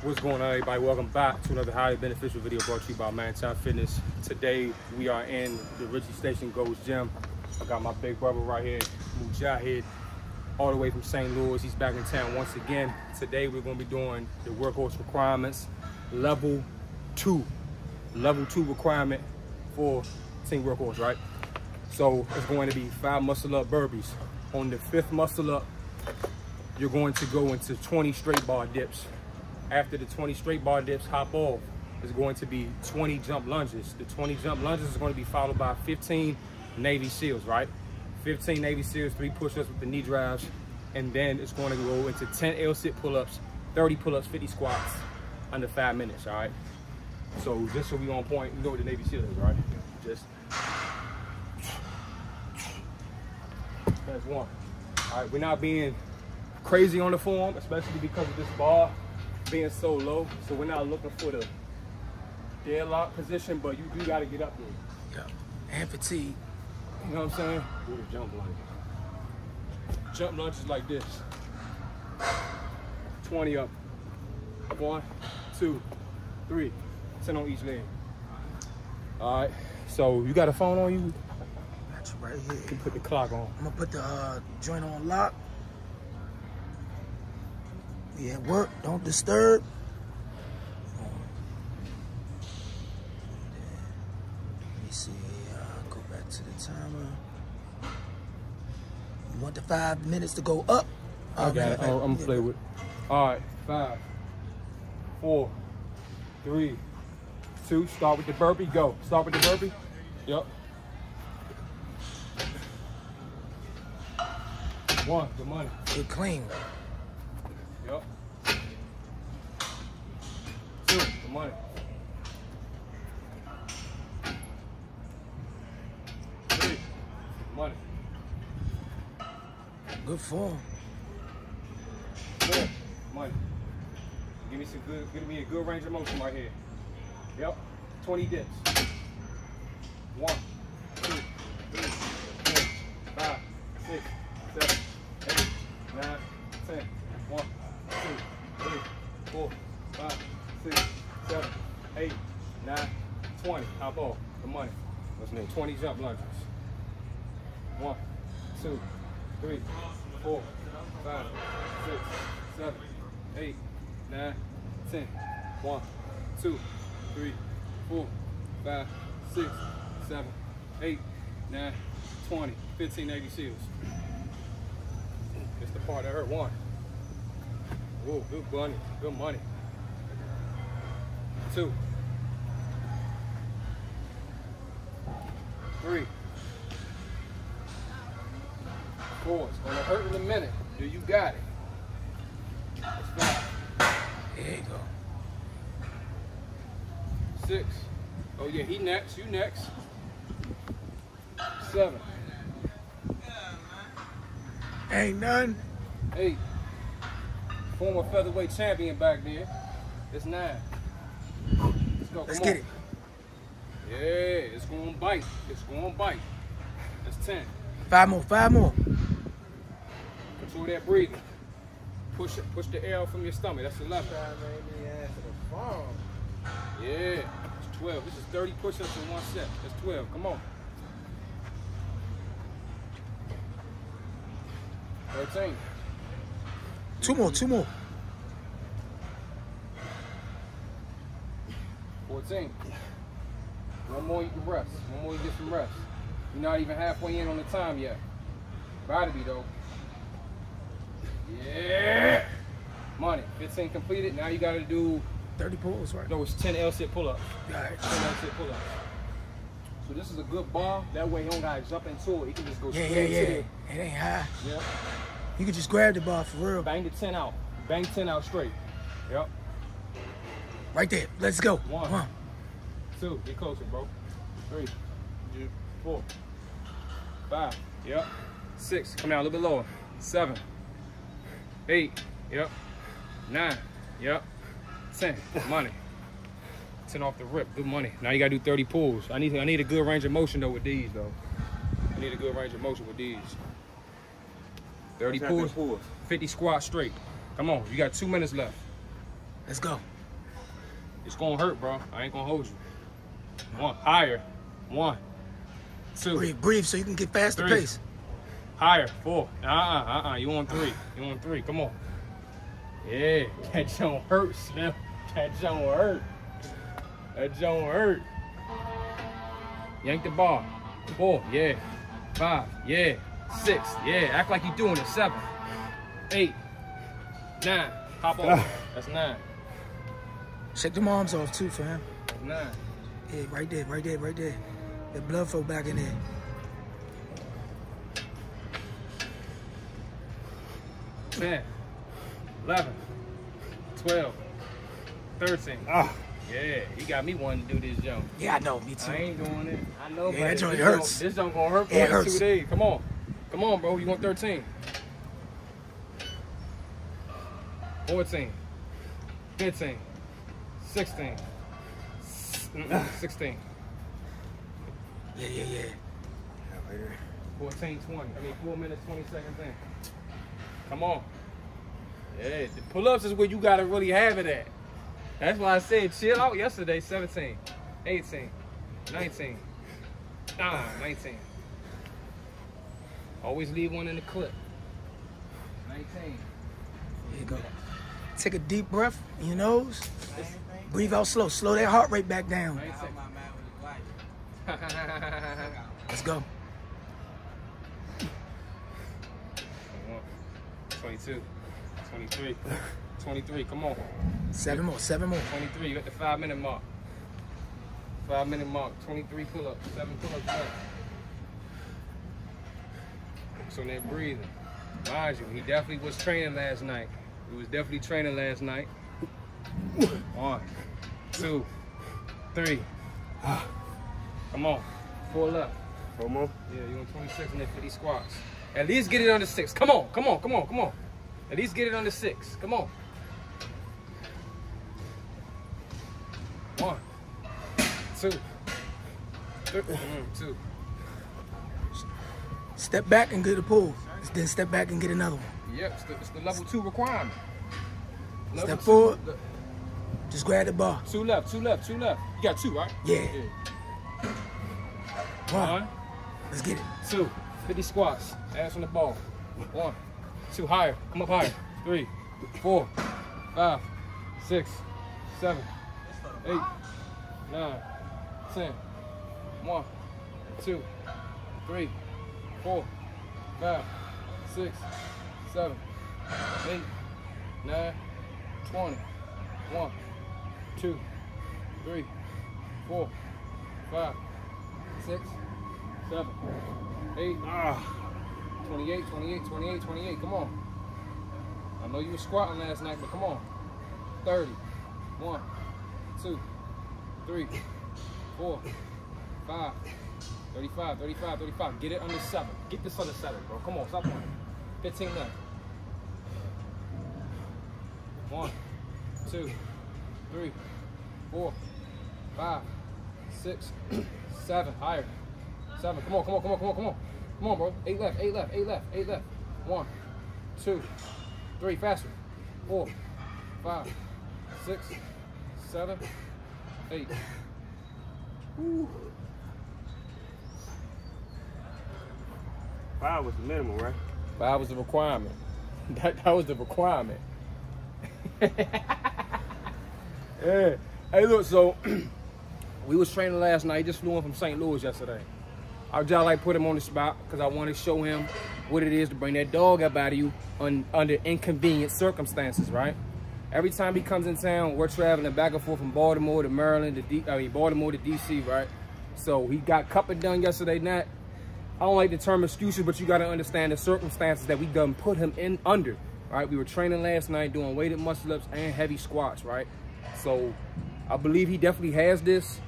What's going on, everybody? Welcome back to another highly beneficial video brought to you by Man Time Fitness. Today, we are in the Ritchie Station Gold's Gym. I got my big brother right here, Mujahid, all the way from St. Louis. He's back in town once again. Today, we're going to be doing the workhorse requirements, level two. Level two requirement for Team Workhorse, right? So, it's going to be five muscle up burpees. On the fifth muscle up, you're going to go into 20 straight bar dips. After the 20 straight bar dips hop off, is going to be 20 jump lunges. The 20 jump lunges is going to be followed by 15 Navy SEALs, right? 15 Navy SEALs, three push-ups with the knee drives, and then it's going to go into 10 L-sit pull-ups, 30 pull-ups, 50 squats under five minutes, all right? So just so we on point, you know what the Navy SEAL is, right? Just that's one. All right, we're not being crazy on the form, especially because of this bar being so low. So we're not looking for the deadlock position, but you do got to get up there. Yeah. And fatigue. You know what I'm saying? Do the jump lunge. Jump lunges like this. 20 up. One, two, three. 10 on each leg. All right. So you got a phone on you? Got you right here. You can put the clock on. I'm gonna put the uh, joint on lock. We at work, don't disturb. Let me see, uh, go back to the timer. You want the five minutes to go up? I got it. Oh, I'm gonna play with. All right, five, four, three, two. Start with the burpee. Go. Start with the burpee. Yep. One. Good money. Get clean. Yep. Two. Good money. Three. Good money. Good form. Four. Money. Give me some good, give me a good range of motion right here. Yep. 20 dips. One, What's next? 20 jump lunges. One, two, three, four, five, six, seven, eight, nine, ten. One, two, three, four, five, six, seven, eight, nine, 20. 15 Navy SEALs. It's the part that hurt. One. Whoa, good money. Good money. Two. Three. Four. It's gonna hurt in a minute. Do you got it? That's five. There you go. Six. Oh yeah, he next. You next. Seven. Ain't none. Eight. Former featherweight champion back there. It's nine. Let's go. Let's come get on. it. Yeah, it's gonna bite. It's gonna bite. That's ten. Five more, five more. Control that breathing. Push it. Push the air from your stomach. That's eleven. Yeah. It's twelve. This is thirty push-ups in one set. That's twelve. Come on. Thirteen. Two more, two more. 14. One more you can rest. One more you get some rest. You're not even halfway in on the time yet. To be though. Yeah. Money. 15 completed. Now you gotta do, 30 pulls, right? no, it's 10 L-sit pull-ups. Right. 10 L-sit pull-ups. So this is a good bar. That way you don't gotta jump into it. You can just go Yeah, straight yeah, to yeah. it. It ain't high. Yep. You can just grab the bar for real. Bang the 10 out. Bang 10 out straight. Yep. Right there. Let's go. One. Come on. Two. Get closer, bro. Three. Four. Five. Yep. Six. Come down a little bit lower. Seven. Eight. Yep. Nine. Yep. Ten. Money. Ten off the rip. Good money. Now you gotta do 30 pulls. I need I need a good range of motion though with these though. I need a good range of motion with these. 30 pulls, 50 squats straight. Come on, you got two minutes left. Let's go. It's gonna hurt, bro. I ain't gonna hold you. One, higher. One, two, Breathe, breathe so you can get faster Three. pace. higher. Four. Uh-uh, uh-uh. You want three. You want three. Come on. Yeah, that don't hurt, Slim. That don't hurt. That don't hurt. Yank the bar. Four, yeah. Five, yeah. Six, yeah. Act like you're doing it. Seven, eight, nine. Hop on. That's nine. Shake them arms off too, fam. That's nine. Yeah, right there, right there, right there. The blood flow back in there. Ten, eleven, twelve, thirteen. Oh. Yeah, he got me wanting to do this jump. Yeah, I know, me too. I ain't doing it. I know, Yeah, but that joint this hurts. Don't, this don't gonna hurt for It like hurts. two days. Come on. Come on, bro. You want 13. 14. 15. 16. S- mm-mm, 16. Yeah, yeah, yeah. 14, 20. I mean, 4 minutes, 20 seconds in. Come on. Yeah, the pull-ups is where you gotta really have it at. That's why I said chill out yesterday. 17, 18, 19. Nah, 19. Always leave one in the clip. 19. Here you go. Take a deep breath in your nose. Breathe out slow. Slow that heart rate back down. Let's go. 22, 23, 23. Come on. Seven more, seven more. 23, you at the five minute mark. Five minute mark, 23 pull ups, seven pull ups left. So they're breathing. Mind you, he definitely was training last night. He was definitely training last night. One, two, three. Come on. Four left. four more. Yeah, you're on 26 and then 50 squats. At least get it under six. Come on, come on, come on, come on. At least get it under six. Come on. One, two, three, mm, two. Step back and get a pull. Then step back and get another one. Yep, it's the, it's the level two requirement. Level Step two, forward. le- Just grab the bar. Two left, two left, two left. You got two, right? Yeah. One. One, Let's get it. two, 50 squats. Ass on the ball. One, two, higher. Come up higher. Three, four, five, six, seven, eight, nine, ten. One, two, three, four, five, six, seven, eight, nine, twenty. One, two, three, four, five, six, seven, eight, Ah, 28, 28, 28, 28. Come on. I know you were squatting last night, but come on. 30. 1, 2, 3, 4, 5, 35, 35, 35. Get it under 7. Get this under 7, bro. Come on, stop playing. 15 left. 1, 2, 3, 4, 5, 6, 7. Higher. Seven. Come on, come on, come on, come on, come on. Come on, bro. Eight left, eight left, eight left, eight left. One, two, three, faster. Four, five, six, seven, eight. Woo. five was the minimum, right? Five was the requirement. That, that was the requirement. yeah. Hey, look, so we was training last night. Just flew in from St. Louis yesterday. I just like put him on the spot because I want to show him what it is to bring that dog up out of you un, under inconvenient circumstances, right? Every time he comes in town, we're traveling back and forth from Baltimore to Maryland to D, I mean Baltimore to DC, right? So he got cup it done yesterday night. I don't like the term excuses, but you got to understand the circumstances that we done put him in under, right? We were training last night doing weighted muscle ups and heavy squats, right? So I believe he definitely has this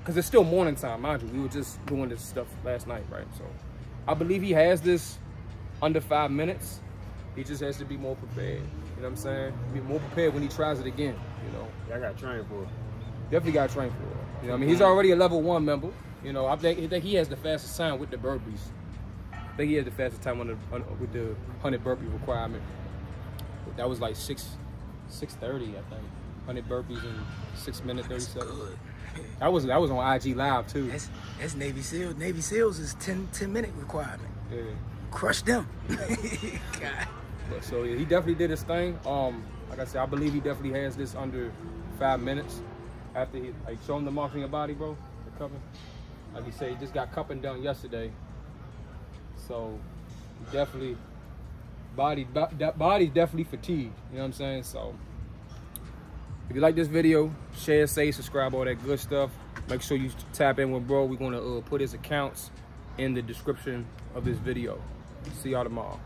because it's still morning time, mind you. We were just doing this stuff last night, right? So I believe he has this under five minutes. He just has to be more prepared. You know what I'm saying? Be more prepared when he tries it again, you know? Yeah, I got trained for it. definitely got trained for it. You know, what I mean, he's mm-hmm. already a level one member. You know, I think, I think he has the fastest time with the burpees. I think he has the fastest time on the on, with the hundred burpee requirement. That was like six, six thirty, I think. 100 burpees in six minutes, 30 That's seconds. That was that was on IG Live too. That's that's Navy SEAL. Navy SEALs is 10, 10 minute requirement. Yeah. Crush them. God. But so yeah, he definitely did his thing. Um, like I said, I believe he definitely has this under five minutes. After he like show him the marks on your body, bro, the cupping. Like you say, he just got cupping done yesterday. So definitely body bo- that body's definitely fatigued. You know what I'm saying? So if you like this video, share, say, subscribe, all that good stuff. Make sure you tap in with bro. We're gonna uh, put his accounts in the description of this video. See y'all tomorrow.